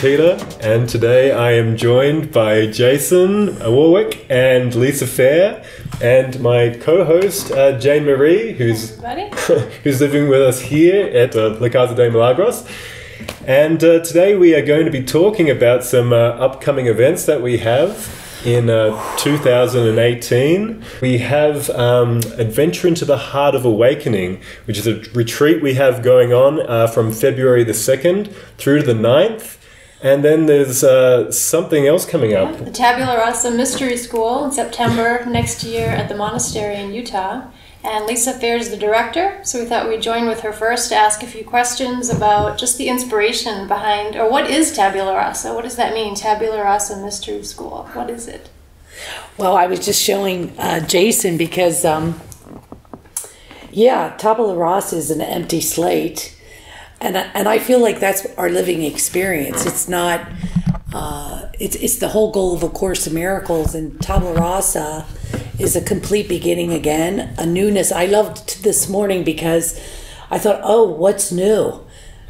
Peter, and today I am joined by Jason Warwick and Lisa Fair, and my co-host uh, Jane Marie, who's who's living with us here at uh, La Casa de Milagros. And uh, today we are going to be talking about some uh, upcoming events that we have in uh, 2018. We have um, Adventure into the Heart of Awakening, which is a retreat we have going on uh, from February the 2nd through to the 9th. And then there's uh, something else coming up. The Tabula Rasa Mystery School in September next year at the monastery in Utah. And Lisa Fair is the director, so we thought we'd join with her first to ask a few questions about just the inspiration behind, or what is Tabula Rasa? What does that mean, Tabula Rasa Mystery School? What is it? Well, I was just showing uh, Jason because, um, yeah, Tabula Rasa is an empty slate. And, and I feel like that's our living experience. It's not, uh, it's, it's the whole goal of A Course in Miracles, and Tabula Rasa is a complete beginning again, a newness. I loved this morning because I thought, oh, what's new?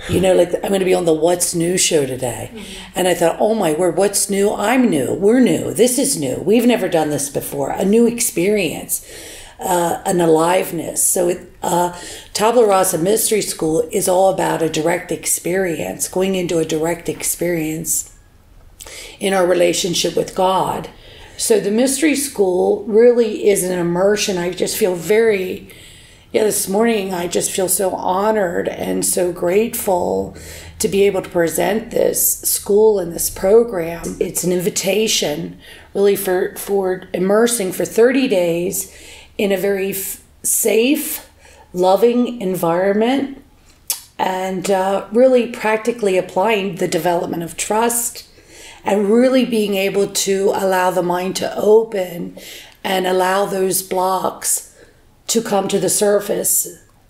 You know, like I'm going to be on the What's New show today. Mm-hmm. And I thought, oh my word, what's new? I'm new. We're new. This is new. We've never done this before. A new experience, uh, an aliveness. So, it, uh, Tabula Rasa Mystery School is all about a direct experience, going into a direct experience in our relationship with God so the mystery school really is an immersion. I just feel very, yeah, this morning I just feel so honored and so grateful to be able to present this school and this program. It's an invitation really for, for immersing for 30 days in a very f- safe, loving environment and uh, really practically applying the development of trust and really being able to allow the mind to open and allow those blocks to come to the surface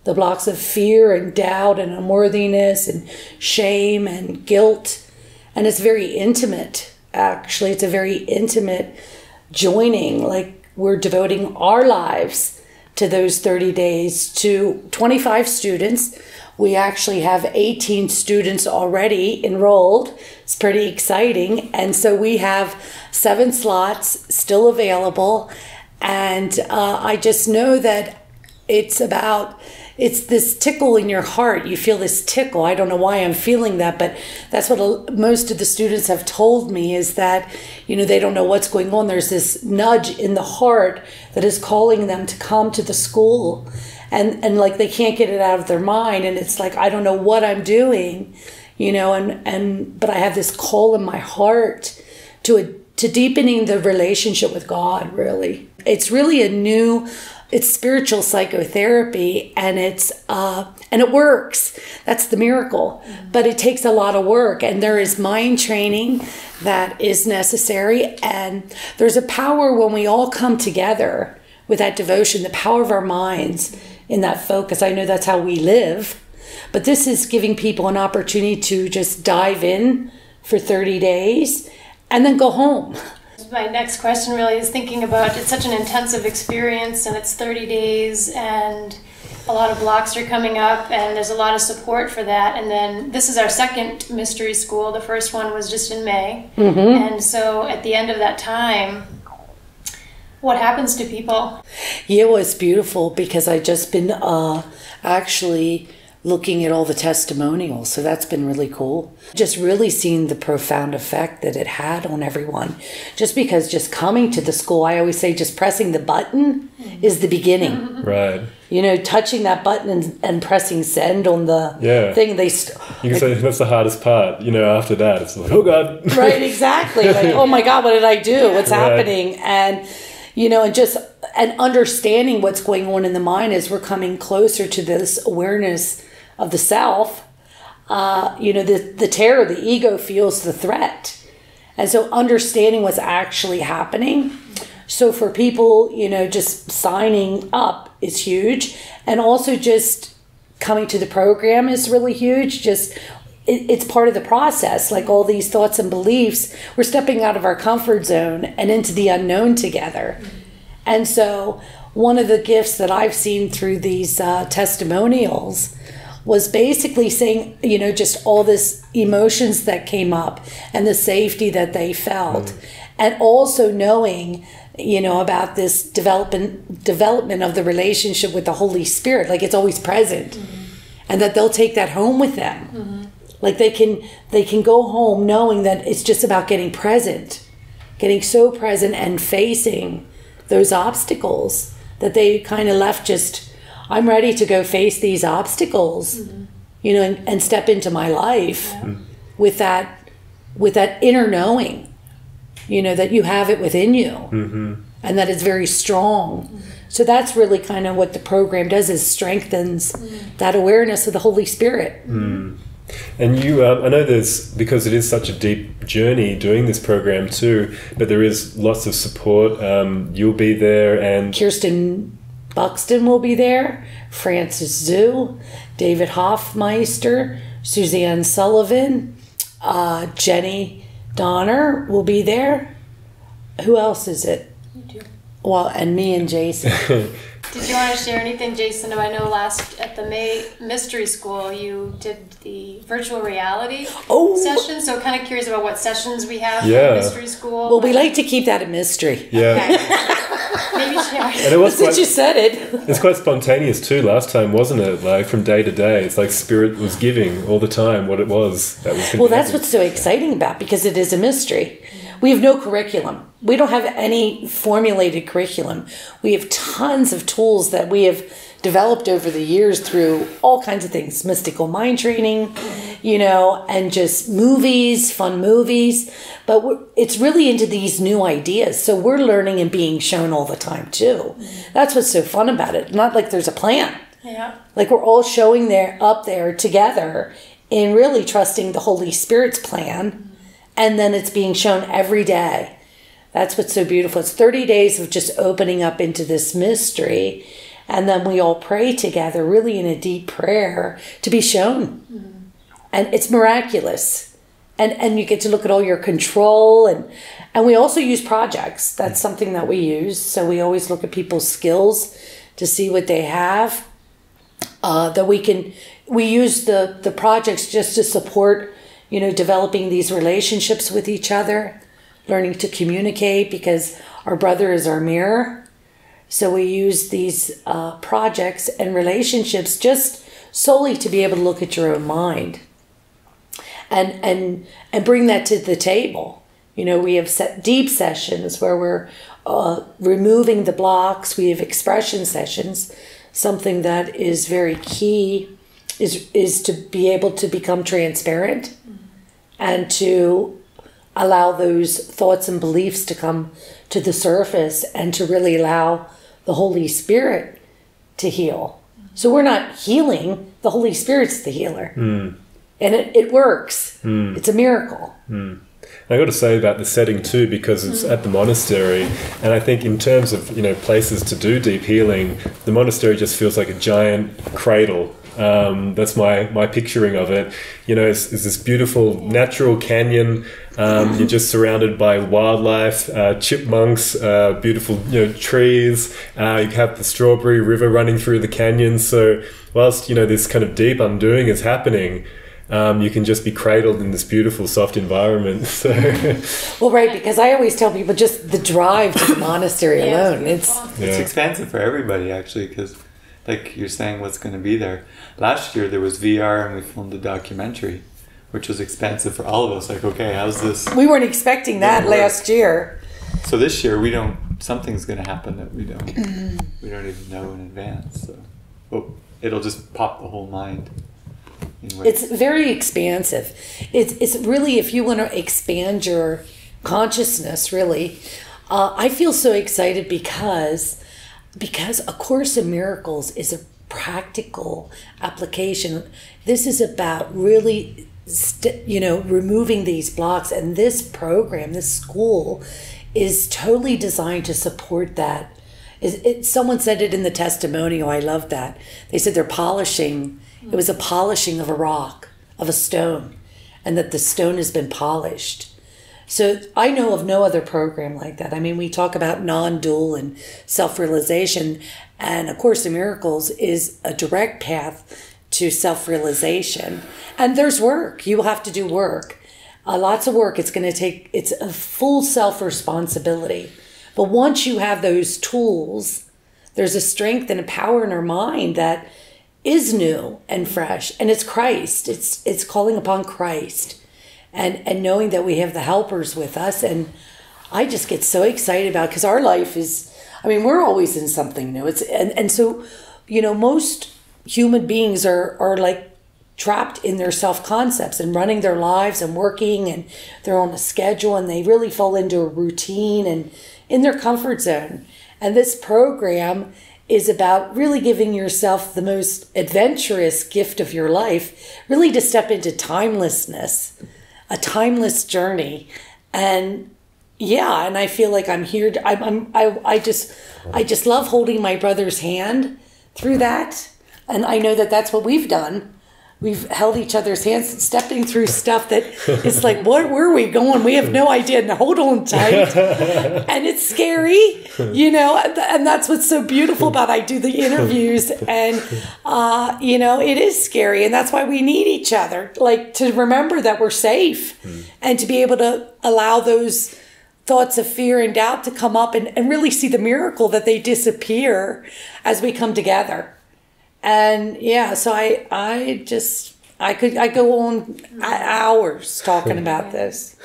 the blocks of fear and doubt and unworthiness and shame and guilt. And it's very intimate, actually. It's a very intimate joining. Like we're devoting our lives to those 30 days to 25 students we actually have 18 students already enrolled. It's pretty exciting. And so we have seven slots still available. And uh, I just know that it's about it's this tickle in your heart. You feel this tickle. I don't know why I'm feeling that, but that's what most of the students have told me is that, you know, they don't know what's going on. There's this nudge in the heart that is calling them to come to the school. And and like they can't get it out of their mind. And it's like I don't know what I'm doing you know and and but I have this call in my heart to to deepening the relationship with God really. It's really a new it's spiritual psychotherapy and it's uh and it works that's the miracle mm-hmm. but it takes a lot of work and there is mind training that is necessary and there's a power when we all come together with that devotion the power of our minds in that focus. I know that's how we live. But this is giving people an opportunity to just dive in for 30 days and then go home. My next question really is thinking about it's such an intensive experience and it's 30 days and a lot of blocks are coming up and there's a lot of support for that and then this is our second mystery school the first one was just in may mm-hmm. and so at the end of that time what happens to people? Yeah, well, it's beautiful because I just been uh, actually looking at all the testimonials. So that's been really cool. Just really seeing the profound effect that it had on everyone. Just because just coming to the school, I always say just pressing the button is the beginning. Right. You know, touching that button and, and pressing send on the yeah. thing. They st- you can like, say that's the hardest part. You know, after that, it's like, oh god. Right. Exactly. Like, oh my god, what did I do? What's right. happening? And you know, and just and understanding what's going on in the mind as we're coming closer to this awareness of the self. Uh, you know, the the terror, the ego feels the threat, and so understanding what's actually happening. So for people, you know, just signing up is huge, and also just coming to the program is really huge. Just it's part of the process like all these thoughts and beliefs we're stepping out of our comfort zone and into the unknown together and so one of the gifts that i've seen through these uh, testimonials was basically saying, you know, just all this emotions that came up and the safety that they felt. Mm. And also knowing, you know, about this development development of the relationship with the Holy Spirit, like it's always present. Mm-hmm. And that they'll take that home with them. Mm-hmm. Like they can they can go home knowing that it's just about getting present. Getting so present and facing those obstacles that they kind of left just I'm ready to go face these obstacles, mm-hmm. you know, and, and, step into my life yeah. mm-hmm. with that with that inner knowing, you know, that you have it within you, mm-hmm. and that it's very strong. Mm-hmm. So that's really kind of what the program does is strengthens mm-hmm. that awareness of the Holy Spirit. Mm. And you, um, I know there's because it is such a deep journey doing this program too, but there is lots of support. Um, you'll be there, and Kirsten Buxton will be there, Francis Zhu, David Hoffmeister, Suzanne Sullivan, uh, Jenny Donner will be there. Who else is it? Well, and me and Jason. Did you want to share anything, Jason? I know last at the May Mystery School you did the virtual reality oh. session. So kind of curious about what sessions we have yeah. Mystery School. Well, we like to keep that a mystery. Yeah. Okay. Maybe share. And it was Since quite, you said it. It's quite spontaneous too. Last time, wasn't it? Like from day to day, it's like Spirit was giving all the time what it was that was. Well, that's what's so exciting about because it is a mystery. We have no curriculum. We don't have any formulated curriculum. We have tons of tools that we have developed over the years through all kinds of things mystical mind training, you know, and just movies, fun movies. But it's really into these new ideas. So we're learning and being shown all the time, too. That's what's so fun about it. Not like there's a plan. Yeah. Like we're all showing there up there together in really trusting the Holy Spirit's plan and then it's being shown every day. That's what's so beautiful. It's 30 days of just opening up into this mystery. And then we all pray together, really in a deep prayer, to be shown. Mm-hmm. And it's miraculous. And, and you get to look at all your control and and we also use projects. That's something that we use. So we always look at people's skills to see what they have. Uh, that we can we use the the projects just to support you know, developing these relationships with each other, learning to communicate because our brother is our mirror. So we use these uh, projects and relationships just solely to be able to look at your own mind and and and bring that to the table. You know, we have set deep sessions where we're uh, removing the blocks. We have expression sessions, something that is very key is is to be able to become transparent and to allow those thoughts and beliefs to come to the surface and to really allow the Holy Spirit to heal. So we're not healing, the Holy Spirit's the healer. Mm. And it, it works. Mm. It's a miracle. Mm. I got to say about the setting too, because it's at the monastery, and I think in terms of you know places to do deep healing, the monastery just feels like a giant cradle um, that's my my picturing of it. You know, it's, it's this beautiful natural canyon. Um, you're just surrounded by wildlife, uh, chipmunks, uh, beautiful you know trees. Uh, you have the strawberry river running through the canyon. So whilst you know this kind of deep undoing is happening. Um, you can just be cradled in this beautiful, soft environment. So, well, right, because I always tell people just the drive to the monastery yeah, alone. It's it's yeah. expensive for everybody actually, because like you're saying, what's going to be there last year there was VR and we filmed a documentary, which was expensive for all of us. Like, okay, how's this? We weren't expecting that last year. So this year we don't. Something's going to happen that we don't. we don't even know in advance. So, well, it'll just pop the whole mind. It's very expansive. It's it's really if you want to expand your consciousness, really. Uh, I feel so excited because because A Course in Miracles is a practical application. This is about really, you know, removing these blocks. And this program, this school, is totally designed to support that. It, it, someone said it in the testimonial. I love that. They said they're polishing. It was a polishing of a rock, of a stone, and that the stone has been polished. So I know of no other program like that. I mean, we talk about non dual and self realization, and A Course in Miracles is a direct path to self realization. And there's work. You will have to do work. Uh, lots of work. It's going to take, it's a full self responsibility. But once you have those tools, there's a strength and a power in our mind that is new and fresh. And it's Christ. It's, it's calling upon Christ and, and knowing that we have the helpers with us. And I just get so excited about because our life is, I mean, we're always in something new. It's, and, and so, you know, most human beings are, are like trapped in their self concepts and running their lives and working and they're on a schedule and they really fall into a routine and in their comfort zone. And this program is about really giving yourself the most adventurous gift of your life, really to step into timelessness, a timeless journey. And yeah, and I feel like I'm here. To, I'm, I'm, I, I just, I just love holding my brother's hand through that and I know that that's what we've done. We've held each other's hands and stepping through stuff that it's like, what, where are we going? We have no idea. And hold on tight. and it's scary, you know, and that's what's so beautiful about I do the interviews. And, uh, you know, it is scary. And that's why we need each other, like to remember that we're safe mm. and to be able to allow those thoughts of fear and doubt to come up and, and really see the miracle that they disappear as we come together and yeah, so I I just I could I go on hours talking about this.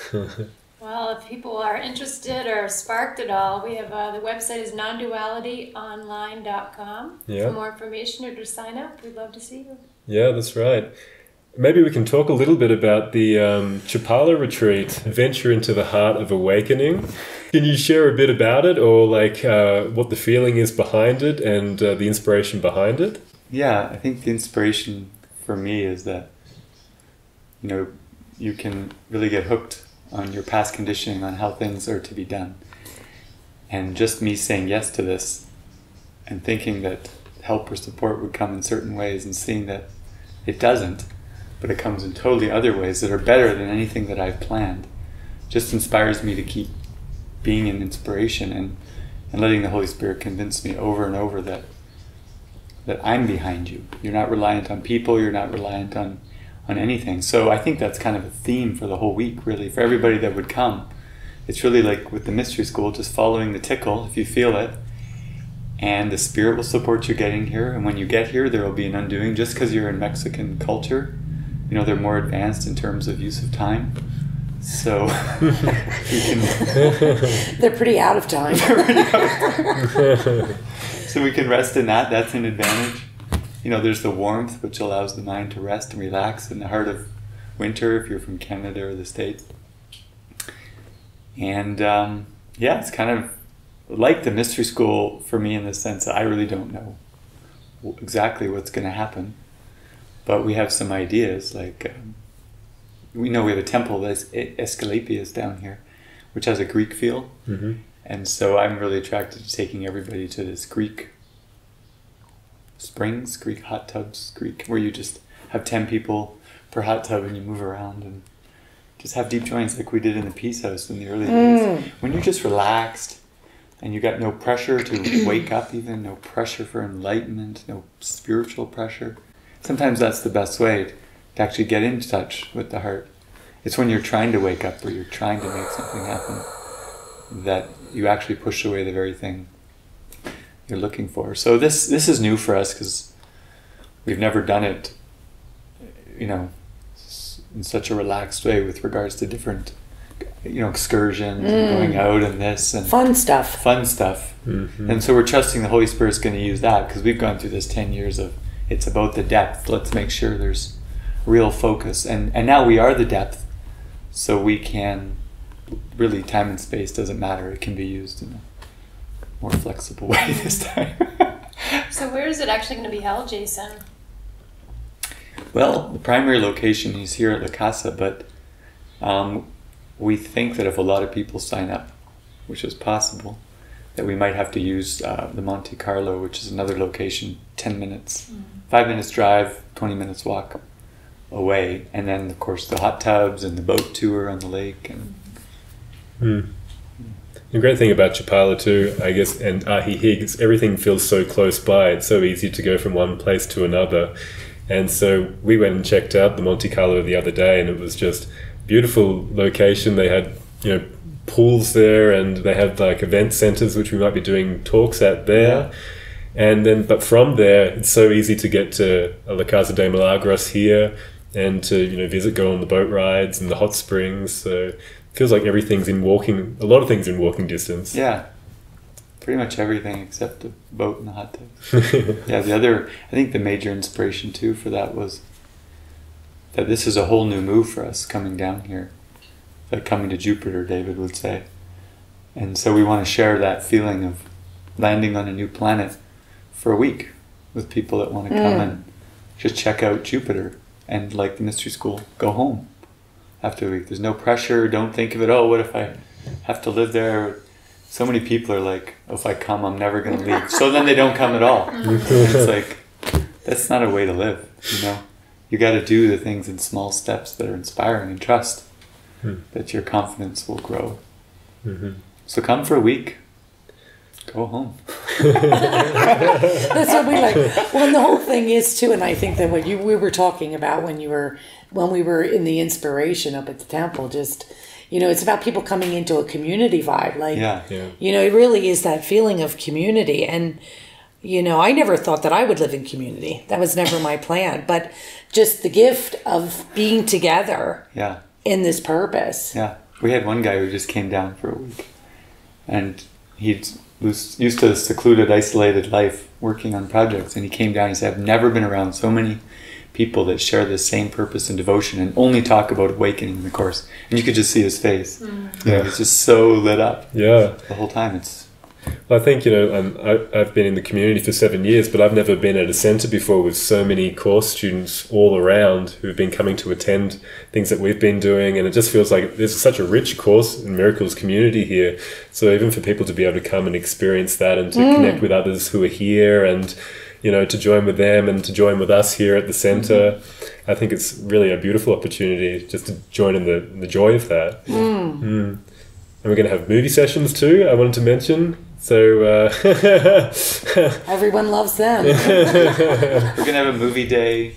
Well, if people are interested or sparked at all, we have uh, the website is nondualityonline.com. Yeah. For more information or to sign up, we'd love to see you. Yeah, that's right. Maybe we can talk a little bit about the um, Chapala retreat, Venture into the Heart of Awakening. Can you share a bit about it or like uh, what the feeling is behind it and uh, the inspiration behind it? Yeah, I think the inspiration for me is that you know you can really get hooked on your past conditioning on how things are to be done. And just me saying yes to this and thinking that help or support would come in certain ways and seeing that it doesn't, but it comes in totally other ways that are better than anything that I've planned, just inspires me to keep being an inspiration and, and letting the Holy Spirit convince me over and over that that I'm behind you. You're not reliant on people, you're not reliant on, on anything. So I think that's kind of a theme for the whole week, really, for everybody that would come. It's really like with the mystery school, just following the tickle if you feel it. And the spirit will support you getting here. And when you get here, there will be an undoing just because you're in Mexican culture. You know, they're more advanced in terms of use of time. So can, they're pretty out of time. so we can rest in that. That's an advantage. You know, there's the warmth, which allows the mind to rest and relax in the heart of winter if you're from Canada or the States. And um, yeah, it's kind of like the mystery school for me in the sense that I really don't know exactly what's going to happen. But we have some ideas. Like, um, we know we have a temple that's Esculapius down here, which has a Greek feel. Mm-hmm. And so I'm really attracted to taking everybody to this Greek springs, Greek hot tubs, Greek, where you just have 10 people per hot tub and you move around and just have deep joints like we did in the Peace House in the early mm. days. When you're just relaxed and you got no pressure to wake up, even no pressure for enlightenment, no spiritual pressure. Sometimes that's the best way to actually get in touch with the heart. It's when you're trying to wake up or you're trying to make something happen that you actually push away the very thing you're looking for. So this this is new for us because we've never done it, you know, in such a relaxed way with regards to different, you know, excursions mm. and going out and this and fun stuff. Fun stuff. Mm-hmm. And so we're trusting the Holy Spirit's going to use that because we've gone through this ten years of it's about the depth. Let's make sure there's real focus and and now we are the depth, so we can really time and space doesn't matter. It can be used in a more flexible way this time. so where is it actually going to be held, Jason? Well, the primary location is here at La Casa, but um, we think that if a lot of people sign up, which is possible, that we might have to use uh, the Monte Carlo, which is another location, 10 minutes, mm-hmm. 5 minutes drive, 20 minutes walk away. And then, of course, the hot tubs and the boat tour on the lake and Mm. The great thing about Chapala too, I guess, and Ajijic, everything feels so close by. It's so easy to go from one place to another. And so we went and checked out the Monte Carlo the other day, and it was just beautiful location. They had you know pools there, and they had like event centers which we might be doing talks at there. And then, but from there, it's so easy to get to La Casa de Milagros here, and to you know visit, go on the boat rides and the hot springs. So feels like everything's in walking. A lot of things in walking distance. Yeah, pretty much everything except the boat and the hot tub. yeah, the other, I think the major inspiration too for that was that this is a whole new move for us coming down here, like coming to Jupiter, David would say. And so we want to share that feeling of landing on a new planet for a week with people that want to come mm. and just check out Jupiter and, like the mystery school, go home after a week. There's no pressure. Don't think of it. Oh, what if I have to live there? So many people are like, oh, if I come, I'm never going to leave. So then they don't come at all. it's like, that's not a way to live, you know? You got to do the things in small steps that are inspiring and trust Hmm. that your confidence will grow. Mhm. So come for a week. Go home. That's what we like. Well, the whole thing is too, and I think that what you we were talking about when you were when we were in the inspiration up at the temple, just you know, it's about people coming into a community vibe. Like, Yeah. Yeah. you know, it really is that feeling of community. And you know, I never thought that I would live in community. That was never my plan. But just the gift of being together Yeah. in this purpose. Yeah, we had one guy who just came down for a week, and he was used to a secluded, isolated life working on projects. And he came down. He said, "I've never been around so many people that share the same purpose and devotion, and only talk about awakening in the course." And you could just see his face. You know, Yeah. he's just so lit up Yeah. the whole time. It's Well, I think you know um, I, I've been in the community for seven years, but I've never been at a centre before with so many course students all around who've been coming to attend things that we've been doing, and it just feels like there's such a rich course in miracles community here. So even for people to be able to come and experience that and to connect with others who are here and you know to join with them and to join with us here at the centre, I think it's really a beautiful opportunity just to join in the in the joy of that. Mm. And we're going to have movie sessions too. I wanted to mention. So uh, Everyone loves them. we're gonna have a movie day,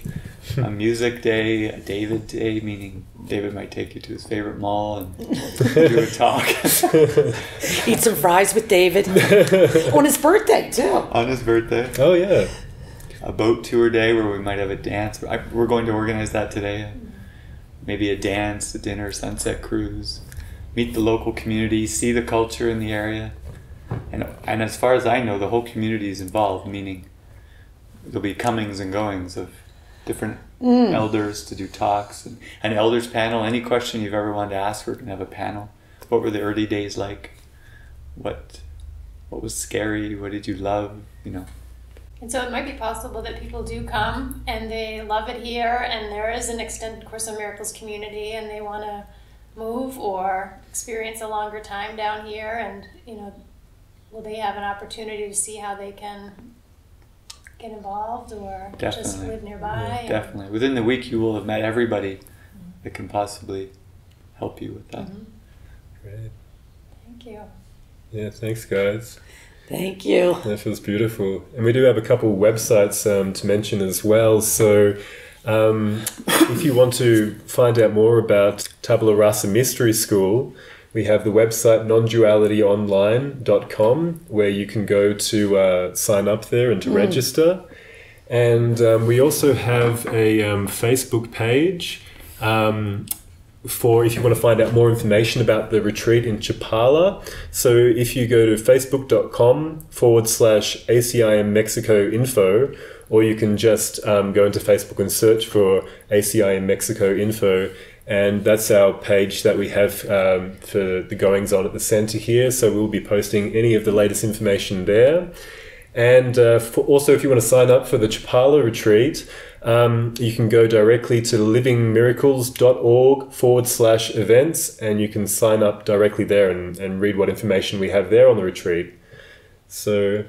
a music day, a David day, meaning David might take you to his favorite mall and do a talk Eat some fries with David on his birthday too. on his birthday. oh yeah, a boat tour day where we might have a dance. I, we're going to organize that today. Maybe a dance, a dinner, sunset cruise. Meet the local community, see the culture in the area, and and as far as I know, the whole community is involved. Meaning, there'll be comings and goings of different Mm. elders to do talks and an elders panel. Any question you've ever wanted to ask, we're gonna have a panel. What were the early days like? What what was scary? What did you love? You know. And so it might be possible that people do come and they love it here, and there is an extended Course of Miracles community, and they want to move or experience a longer time down here, and you know, will they have an opportunity to see how they can get involved or just live nearby? and- Definitely. Within the week, you will have met everybody that can possibly help you with that. great. Thank you. Yeah, thanks guys. Thank you. That feels beautiful. And we do have a couple websites um, to mention as well. So um, if you want to find out more about Tabula Rasa Mystery School, we have the website nondualityonline.com where you can go to uh, sign up there and to register. And um, we also have a um, Facebook page um, for if you want to find out more information about the retreat in Chapala. So if you go to facebook.com forward slash ACIM Mexico info, or you can just um, go into Facebook and search for ACIM Mexico info. And that's our page that we have um, for the goings on at the center here. So we'll be posting any of the latest information there. And uh, also, if you want to sign up for the Chapala retreat, um, you can go directly to livingmiracles.org forward slash events and you can sign up directly there and, and read what information we have there on the retreat. So,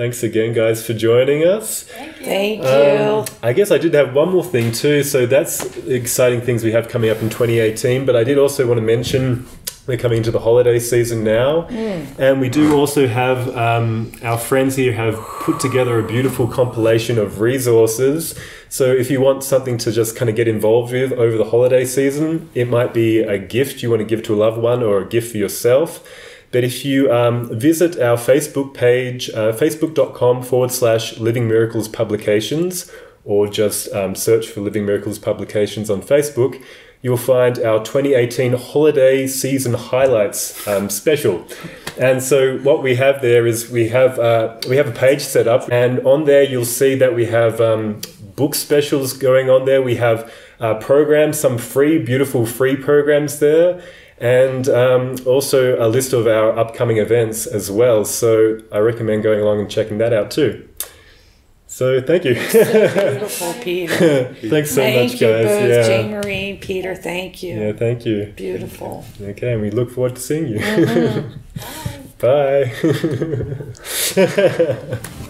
thanks again, guys, for joining us. Thank you. Thank Um. I guess I did have one more thing too. So that's exciting things we have coming up in 2018. But I did also want to mention we're coming into the holiday season now, and we do also have um, our friends here have put together a beautiful compilation of resources. So if you want something to just kind of get involved with over the holiday season, it might be a gift you want to give to a loved one or a gift for yourself. But if you um, visit our Facebook page, uh, facebook.com forward slash Living Miracles Publications, or just um, search for Living Miracles Publications on Facebook, you'll find our 2018 holiday season highlights um, special. And so what we have there is we have uh, we have a page set up, and on there you'll see that we have um, book specials going on there. We have uh, programs, some free, beautiful free programs there. And um, also a list of our upcoming events as well. So I recommend going along and checking that out too. So thank you. Beautiful, Peter. Thanks so thank much, you guys. both, yeah. Jane Marie, Peter. Thank you. Yeah, thank you. Beautiful. Okay, and we look forward to seeing you. Mhm. Bye.